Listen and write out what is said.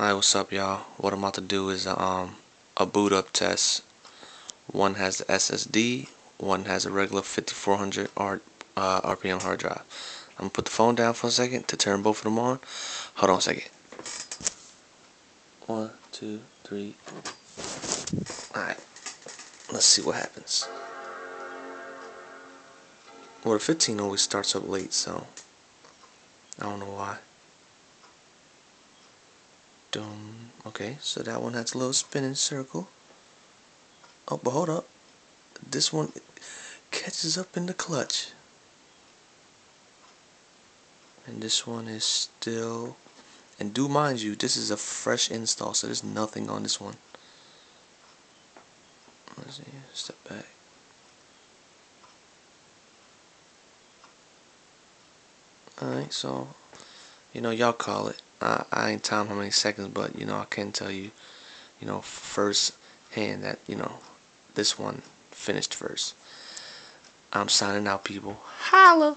Alright, what's up y'all? What I'm about to do is um, a boot up test. One has the SSD, one has a regular 5400 R, uh, RPM hard drive. I'm gonna put the phone down for a second to turn both of them on. Hold on a second. One, two, three. Alright, let's see what happens. Well, the 15 always starts up late, so I don't know why. Dum. Okay, so that one has a little spinning circle. Oh, but hold up. This one catches up in the clutch. And this one is still... And do mind you, this is a fresh install, so there's nothing on this one. Let's see, step back. Alright, so, you know, y'all call it. I, I ain't time how many seconds, but you know I can tell you, you know, first hand that you know this one finished first. I'm signing out, people. Holla.